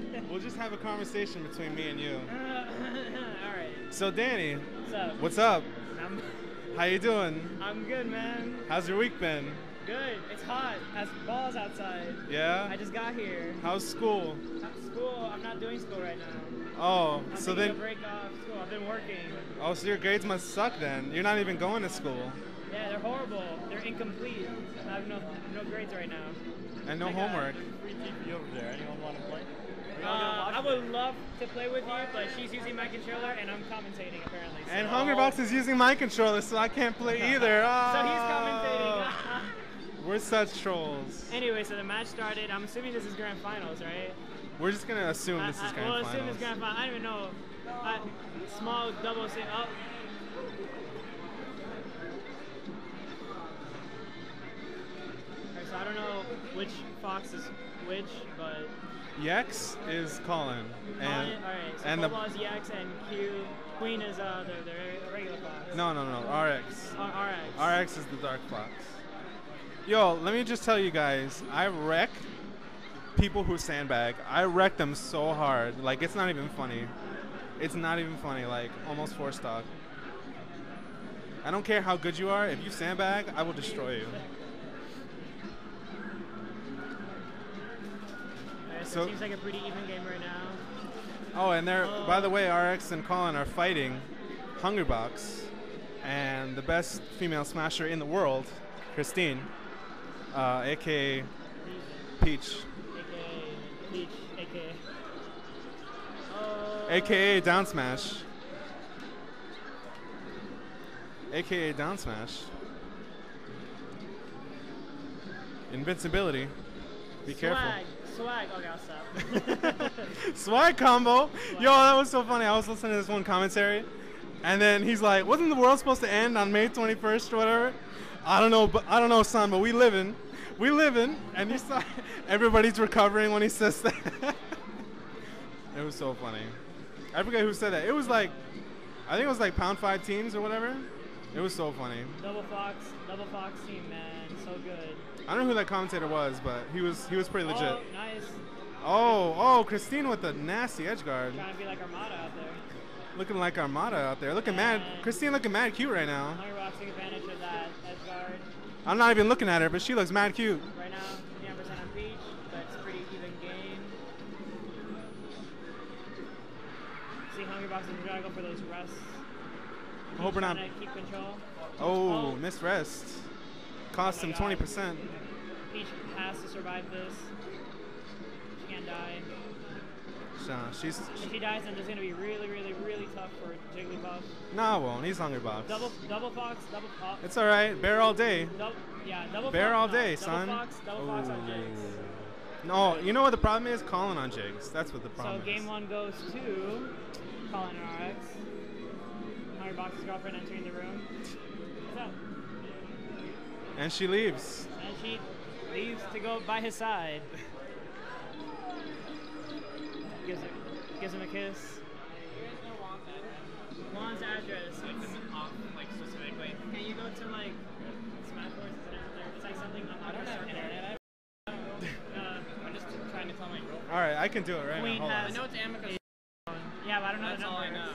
we'll just have a conversation between me and you. All right. So Danny, What's up? what's up? I'm, How you doing? I'm good, man. How's your week been? Good. It's hot. Has balls outside. Yeah. I just got here. How's school? At school. I'm not doing school right now. Oh, I'm so taking a then, break off school. I've been working. oh, so your grades must suck then. You're not even going to school, Yeah, they're horrible. They're incomplete. I have no no grades right now. and no I got- homework. Free TV over there. Anyone want to play? Uh, all gonna watch I would love to play with you, but she's using my controller and I'm commentating apparently. So. And Hungrybox is using my controller, so I can't play either. So he's Oh. commentating. We're such trolls. anyway, so the match started. I'm assuming this is grand finals, right? We're just gonna assume this I, is I, grand well, assume finals. it's grand final. I don't even know. Uh, small double sing. Oh. Okay, so I don't know which fox is which, but Yex is Colin, and Colin- all right. So and the is EX and Q. Queen is uh the, the regular fox. no no no RX. Uh, RX. RX is the Dark Fox. Yo, let me just tell you guys, I wreck people who sandbag. I wreck them so hard. Like it's not even funny. It's not even funny. Like almost four stock. I don't care how good you are. If you sandbag, I will destroy you. So, it seems like a pretty even game right now. Oh, and they're by the way, RX and Colin are fighting Hungrybox and the best female smasher in the world, Christine, uh, aka Peach, AKA Peach, AKA. Oh. aka Down Smash, aka Down Smash. Invincibility. Be careful. Swag, swag. Okay, I'll stop. Swag combo. Yo, that was so funny. I was listening to this one commentary, and then he's like, "Wasn't the world supposed to end on May 21st or whatever?" I don't know, but I don't know, son. But we living, we living, and you saw everybody's recovering when he says that. it was so funny. I forget who said that. It was like, I think it was like Pound Five Teams or whatever. It was so funny. double fox, double fox team, man, so good. I don't know who that commentator was, but he was he was pretty legit. Oh, nice. Oh, oh, Christine with the nasty edge guard. Trying to be like Armada out there. Looking like Armada out there. Looking mad. Christine looking mad cute right now. Hunter Rocks taking advantage of that edge guard. I'm not even looking at her, but she looks mad cute. Right now, 59% on Peach, but it's a pretty even game. See Hungrybox and trying to for those rests. I hope we're not. Keep control. Oh, missed rest. Cost him 20%. Peach has to survive this. She can't die. Nah, she's. If she dies, then it's gonna be really, really, really tough for Jigglypuff. Nah, won't. He's hungry box. Double, double fox, double fox. It's all right. Bear all day. Double, yeah, double Bear fox, all no, day, double son. Fox, double fox on Ooh. Jigs. No, you know what the problem is? Calling on Jigs. That's what the problem So problem game one goes to Colin RX. Hungrybox's girlfriend entering the room. What's up? And she leaves. And she leaves to go by his side. Gives him, gives him a kiss. Juan's address. Like off, like specifically. Can you go to like Smash Bros? Is it out there? It's like something on I don't have internet. Uh, I'm just trying to tell my girlfriend. All right, I can do it right Queen now. Hold has- on. I know it's Amica. yeah, but I don't know That's the all I know.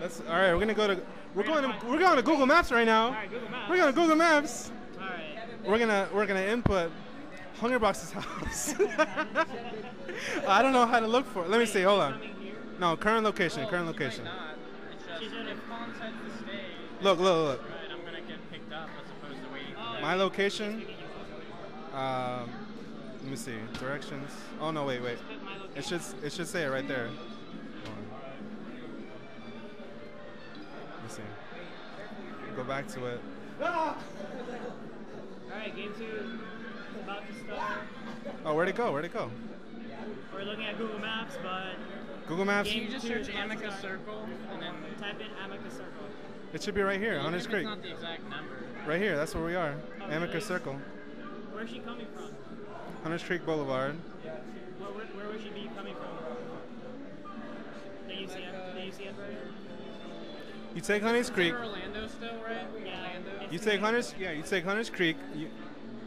That's all right. We're gonna go to. We're gonna going to. We're going to Google Maps right now. All right, Google Maps. We're going to Google Maps. All right. We're gonna we're gonna input Hungrybox's house. I don't know how to look for it. Let me see. Hold on. No, current location. Well, current location. not. It's just She's in if it. Colin decides to stay, Look, look, look. right, I'm gonna get picked up as opposed to waiting. Oh. for My location. Um, let me see. Directions. Oh no, wait, wait. It should it should say it right there. Hold on. Let me see. Go back to it. All right, game two is about to start. Oh, where'd it go? Where'd it go? We're looking at Google Maps, but Google Maps. Can you just search is Amica. Circle and then type in Amica Circle. It should be right here, even Hunters Creek. it's not the exact number. Right here. That's where we are. Oh, Amica really? Circle. Where's she coming from? Hunters Creek Boulevard. Where, where, where would she be coming from? Do you see it? Do you see it right here? You take Hunters Creek. Orlando still, right? Yeah. Orlando. You take Hunters. Yeah, you take Hunters Creek. You,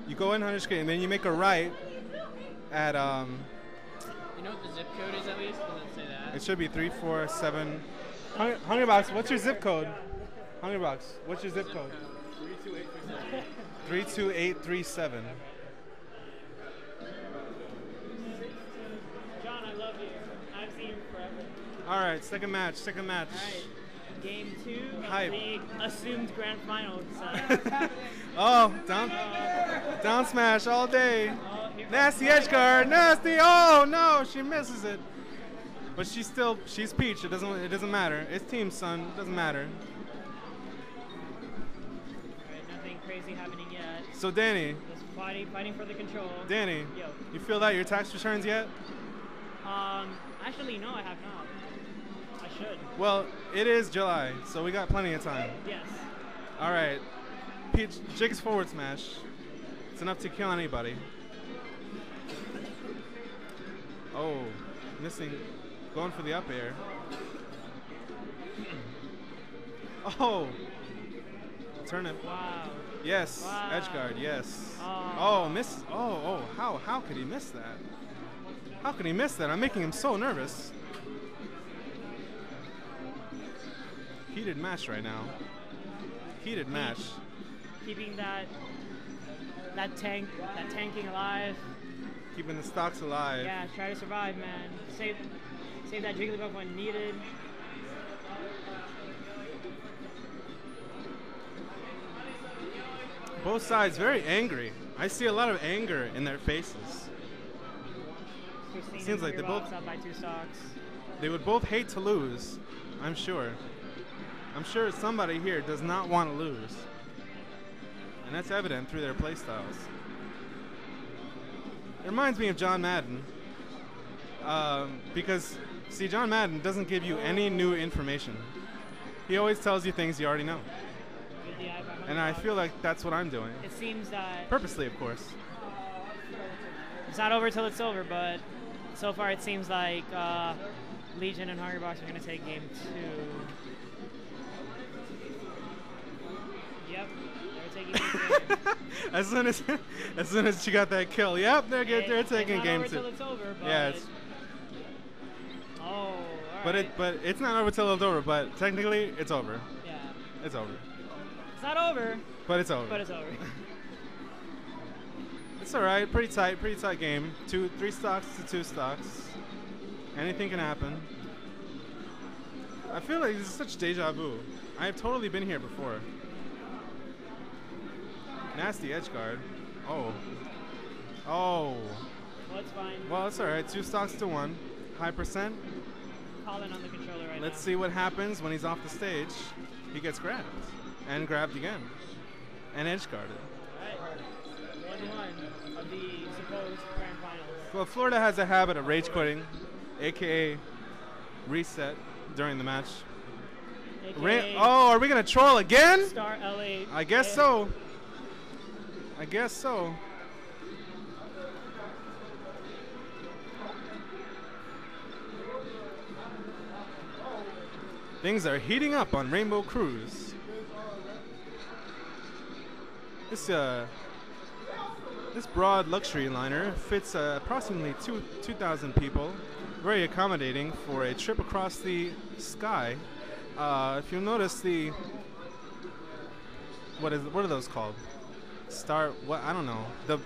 you go in Hunters Creek, and then you make a right at um You know what the zip code is at least? Does it say that? It should be three four seven. Hungry, Hungry Box, what's your zip code? Hungry Box, what's your zip code? Three two eight three seven. John, I love you. I've seen you forever. All right, second match. Second match. Game two of Hype. the assumed grand final. son. oh, down, down smash all day. Here- Nasty edge guard, nasty. Oh no, she misses it. But she's still, she's Peach. It doesn't, it doesn't matter. It's team, son. It doesn't matter. Alright, nothing crazy happening yet. So Danny, Just fighting, fighting for the control. Danny, Yo. you feel that your tax returns yet? Um, actually, no, I have not. Should. Well, it is July, so we got plenty of time. Yes. All right, Peach, Jake's forward smash. It's enough to kill anybody. Oh, missing, going for the up air. Oh, turnip. Wow. Yes, Wow. edge guard. Yes. Oh. Oh, miss. Oh, oh, how how could he miss that? How could he miss that? I'm making him so nervous. Heated match right now. Heated match. Keeping that that tank, that tanking alive. Keeping the stocks alive. Yeah, try to survive, man. Save, save that Jigglypuff when needed. Both sides very angry. I see a lot of anger in their faces. Seems like they both- up by two stocks. They would both hate to lose, I'm sure. I'm sure somebody here does not want to lose. And that's evident through their playstyles. It reminds me of John Madden. Um, because, see, John Madden doesn't give you any new information. He always tells you things you already know. Good DI by Hungry And I feel like that's what I'm doing. it seems that Purposely, of course. it's not over till it's over, but so far it seems like uh, Legion and Hungry Box are going to take game two. Yep, they're taking game two. as soon as as soon as she got that kill, yep, they're good. They're it's taking not game over two. It's over, but Yeah, it's- oh, But it but it's not over till it's over. But technically, it's over. yeah, It's over. it's not over, But it's over. but it's over. It's all right. Pretty tight. Pretty tight game. Two, three stocks to two stocks. Anything can happen. I feel like this is such deja vu. I have totally been here before. Nasty edge guard. Oh. Oh. well, it's fine. Well, it's all right. Two stocks to one. High percent. Calling on the controller right Let's now. see what happens when he's off the stage. He gets grabbed. And grabbed again. And edge guarded. Alright. One one of the supposed grand finals. Well, Florida has a habit of rage quitting, aka reset during the match. Ra- oh, are we gonna troll again? Star LA. I guess so. I guess so. Things are heating up on Rainbow Cruise. This uh, this broad luxury liner fits uh, approximately two 2,000 people, very accommodating for a trip across the sky. Uh, if you'll notice the what is what are those called? Star what I don't know the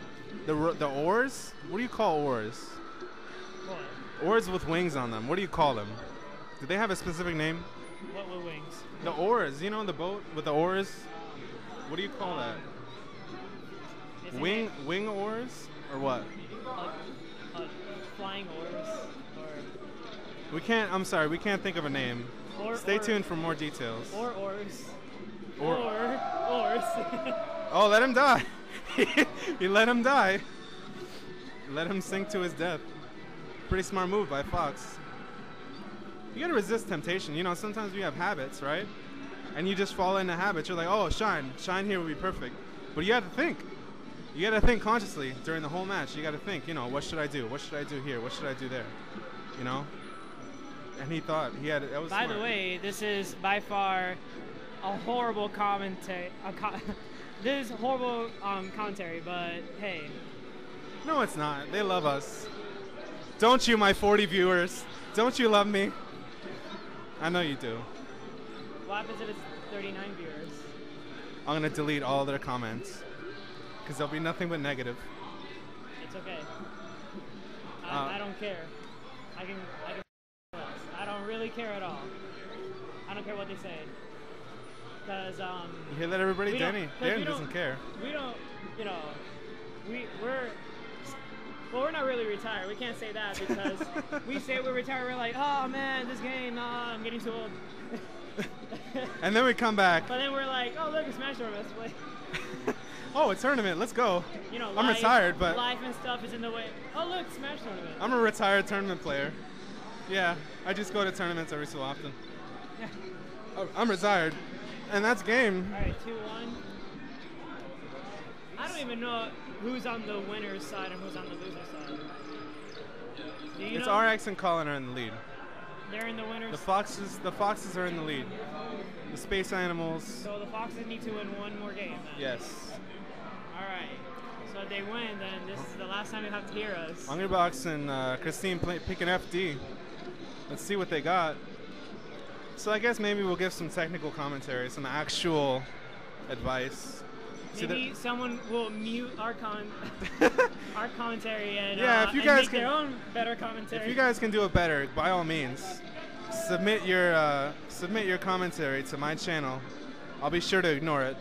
the the oars. What do you call oars? What? Oars with wings on them. What do you call them? Do they have a specific name? What with wings? The oars. You know the boat with the oars. What do you call that? Isn't Wing wing oars or what? a, a flying oars or We can't. I'm sorry. We can't think of a name. or Stay or, tuned for more details. Or oars. Or- or oars. Oh, let him die. he let him die. Let him sink to his death. Pretty smart move by Fox. You gotta resist temptation. You know, sometimes we have habits, right? And you just fall into habits. You're like, oh, shine. Shine here would be perfect. But you have to think. You gotta think consciously during the whole match. You gotta think, you know, what should I do? What should I do here? What should I do there? You know? And he thought he had it. that was By the way, this is by far a horrible commentary. This is horrible um, commentary, but hey, No, it's not. They love us. Don't you, my 40 viewers? Don't you love me? I know you do. What happens if it's 39 viewers? I'm gonna delete all their comments because there'll be nothing but negative. It's okay. I, Uh, I don't care. I can. I can. I don't really care at all. I don't care what they say. Cause um. You hear that, everybody? Danny, Danny doesn't care. We don't. You know. We we're. Well, we're not really retired. We can't say that because we say we're retired. We're like, oh man, this game, nah, I'm getting too old. And then we come back. But then we're like, oh look, it's Smash Bros. Let's play. Oh, a tournament. Let's go. You know, I'm retired, but life and stuff is in the way. Oh look, Smash tournament. I'm a retired tournament player. Yeah, I just go to tournaments every so often. Oh, I'm retired, and that's game. All right, two one. I don't even know who's on the winner's side and who's on the loser's side. It's know? RX and Colin are in the lead. They're in the winners. The foxes, the foxes are in the lead. The space animals. so the Foxes need to win one more game. Then. Yes. All right. So if they win, then this is the last time you have to hear us. Hungrybox and uh, Christine play, picking FD. Let's see what they got. So I guess maybe we'll give some technical commentary, some actual advice. Maybe someone will mute our con our commentary and, Yeah, uh, if you guys make their can- own better commentary. If you guys can do it better, by all means, submit your uh, submit your commentary to my channel. I'll be sure to ignore it.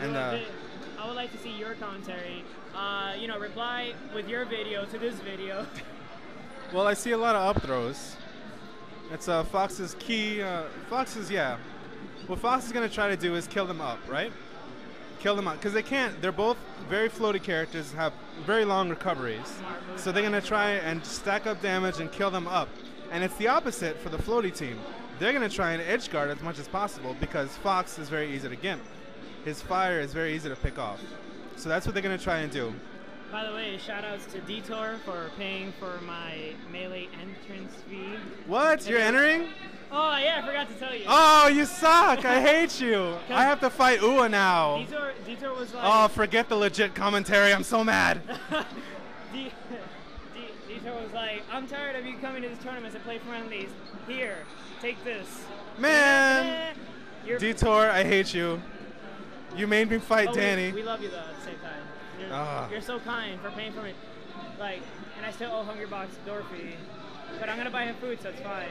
And uh, I would like to see your commentary. Uh, you know, reply with your video to this video. well, I see a lot of up throws. It's uh, Fox's key. Uh, Fox's yeah. What Fox is gonna try to do is kill them up, right? Kill them up because they can't. They're both very floaty characters, have very long recoveries. So they're gonna try and stack up damage and kill them up. And it's the opposite for the floaty team. They're gonna try and edge guard as much as possible because Fox is very easy to gimp. His fire is very easy to pick off. So that's what they're gonna try and do. By the way, shout outs to Detour for paying for my melee entrance fee. What? You're entering? Oh yeah, I forgot to tell you. Oh, you suck! I hate you. I have to fight Ua now. Detour, Detour was like. Oh, forget the legit commentary. I'm so mad. D- D- Detour was like, I'm tired of you coming to these tournaments and play friendlies. Here, take this. Man. You're, Detour, I hate you. You made me fight oh, we- Danny. We, love you though at the same time. You're, Ah. you're so kind for paying for me. Like, and I still owe Hungry Box door fee. But I'm gonna buy him food, so it's fine.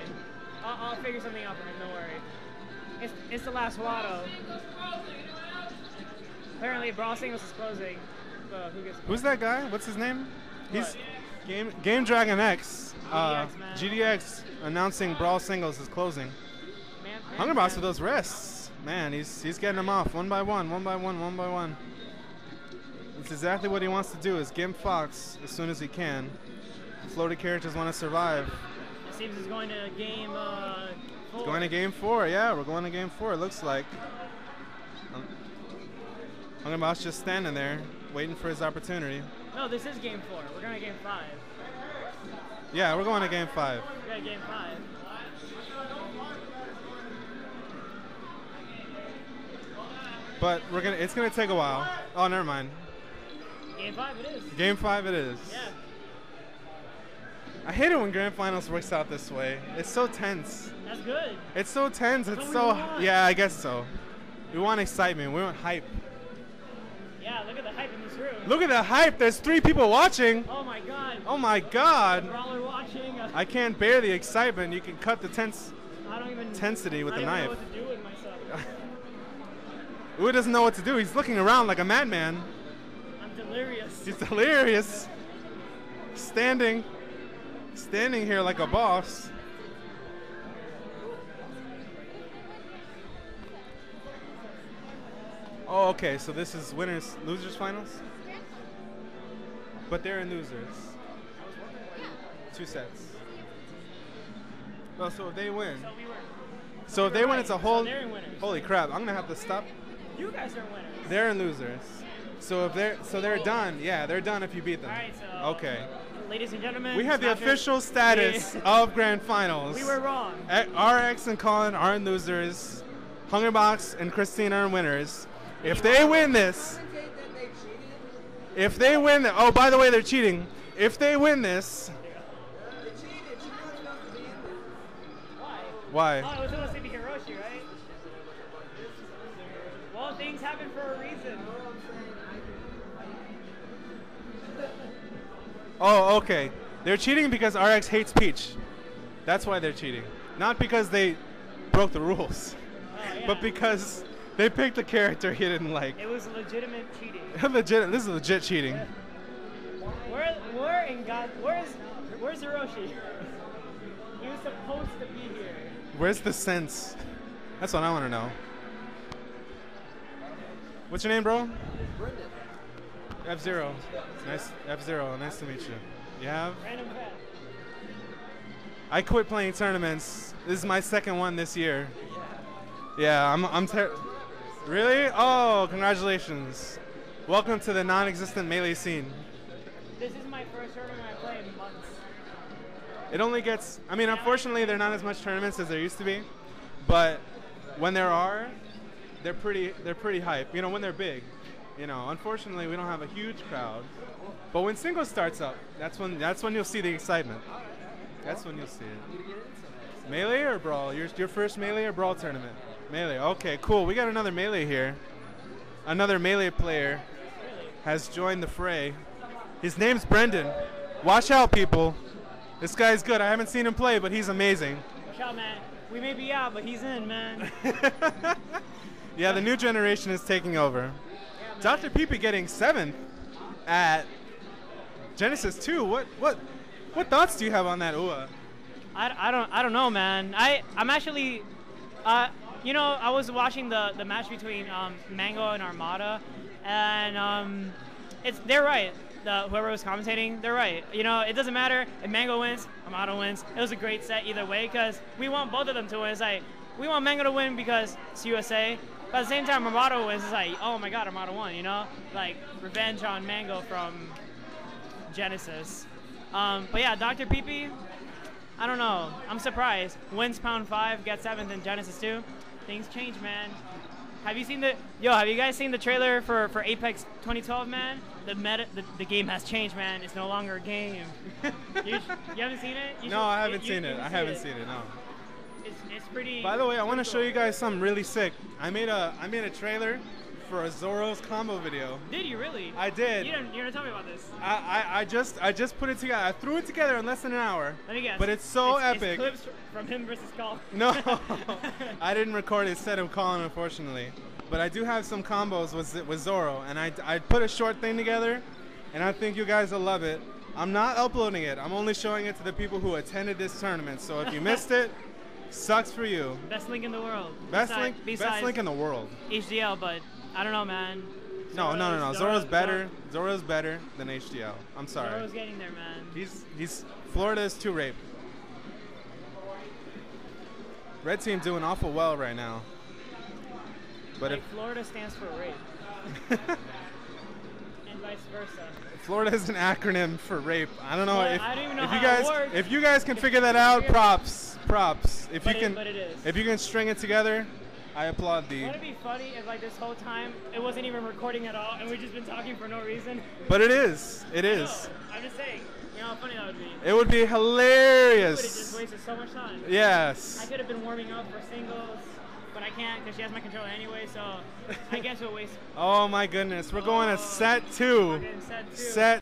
I'll, I'll figure something out for him, don't worry. It's, it's the last WATO. Apparently, Brawl Singles is closing. But who Who's that guy? What's his name? He's What? Game Game Dragon X. Uh, GDX. GDX announcing Brawl Singles is closing. Man, man, Hungrybox man. with those wrists. Man, he's he's getting them off one by one, one by one, one by one. That's exactly what he wants to do is gimp Fox as soon as he can. Floated characters want to survive. It seems he's going to game. Uh, four. Going to game four, yeah, we're going to game four, it looks like. Um, Hungrybox just standing there, waiting for his opportunity. No, this is game four. We're going to game five. Yeah, we're going to game five. To game five. But we're gonna it's gonna take a while. Oh never mind. Game five it is. Game five it is. Yeah. I hate it when grand finals works out this way. It's so tense. That's good. It's so tense. It's so want. yeah, I guess so. We want excitement. We want hype. Yeah, look at the hype in this room. Look at the hype. There's three people watching. Oh my god. Oh my god. Watching. I can't bear the excitement. You can cut the tense I don't even. intensity with I the don't knife. know what to do with myself. Uwe doesn't know what to do. He's looking around like a madman. Delirious. He's delirious. Standing, standing here like a boss. Oh, okay. So this is winners, losers finals. But they're in losers. Two sets. Oh, so if they win, So we were. so if they win, it's a whole. they're in winners. Holy crap! I'm gonna have to stop. You guys are winners. They're in losers. So if they're so they're done. Yeah, they're done if you beat them. All right, so okay. Ladies and gentlemen, we have the official status of grand finals. We were wrong. Eh, RX and Colin aren't losers. Hungrybox and Christine are winners. If they win this, if they win that, oh, by the way, they're cheating. If they win this, Why? Oh, it was supposed to be Hiroshi, right? Well, things happen for a reason. Oh, okay. They're cheating because RX hates Peach. That's why they're cheating. Not because they broke the rules, Oh, yeah. but because they picked a character he didn't like. it was legitimate cheating. legit. This is legit cheating. Where, where in God, where's, where's Hiroshi? He was supposed to be here. Where's the sense? That's what I want to know. What's your name, bro? F Zero. Nice, F Zero. Nice to meet you. You have? Random. I quit playing tournaments. This is my second one this year. Yeah, I'm. I'm. Ter- really? Oh, congratulations. Welcome to the non-existent melee scene. This is my first tournament I play in months. It only gets. I mean, unfortunately, there are not as much tournaments as there used to be, but when there are, they're pretty. They're pretty hype. You know, when they're big. You know, unfortunately, we don't have a huge crowd, but when singles starts up, that's when that's when you'll see the excitement. That's when you'll see it. Melee or brawl? Your your first melee or brawl tournament? Melee. Okay, cool. We got another melee here. Another melee player has joined the fray. His name's Brendan. Watch out, people. This guy's good. I haven't seen him play, but he's amazing. Watch out, man. We may be out, but he's in, man. yeah, the new generation is taking over. Dr. Peepee getting seventh at Genesis 2. What what what thoughts do you have on that UA? I, I don't I don't know, man. I I'm actually, uh, you know, I was watching the the match between um, Mango and Armada, and um, it's they're right. The whoever was commentating, they're right. You know, it doesn't matter if Mango wins, Armada wins. It was a great set either way because we want both of them to win. It's like we want Mango to win because it's USA. But at the same time, Armada was like, oh my God, Armada won. You know, like revenge on Mango from Genesis. Um, but yeah, Dr. Peepee, I don't know. I'm surprised. Wins pound five, gets seventh in Genesis 2. Things change, man. Have you seen the yo? Have you guys seen the trailer for, for Apex 2012, man? The meta, the, the game has changed, man. It's no longer a game. you, you haven't seen it? You No, should- I haven't you- seen it. I haven't seen it. No. It's, it's pretty. By the way, I want to show you guys something really sick. I made a I made a trailer for a Zoro's combo video. Did you really? I did. You didn't. You didn't tell me about this. I, I, I just I just put it together. I threw it together in less than an hour. Let me guess. But it's so It's epic. clips from him versus Call. No, I didn't record it instead of calling, unfortunately. But I do have some combos with with Zoro, and I I put a short thing together, and I think you guys will love it. I'm not uploading it. I'm only showing it to the people who attended this tournament. So if you missed it, sucks for you. Best link in the world. Best Besi- link, Besides best link in the world. HDL, but I don't know, man. No, no, no, no. Zoro's- Zoro's better. Zoro's better than HDL. I'm sorry. Zoro's getting there, man. He's he's Florida is too rape. Red team doing awful well right now. But like Florida stands for rape, and vice versa. Florida is an acronym for rape, I don't know Well, if I don't even know if how you guys if you guys can figure that out, props, props. If But you it- can but it is. if you can string it together, I applaud thee. Wouldn't it be funny if like this whole time it wasn't even recording at all, and we've just been talking for no reason? But it is. It is. I'm just saying. You know how funny that would be. It would be We would have just hilarious. wasted so much time. Yes. I could have been warming up for singles, but I can't because she has my controller anyway. So I guess we'll waste. Oh my goodness. We're going to Oh. set two. Set two. Set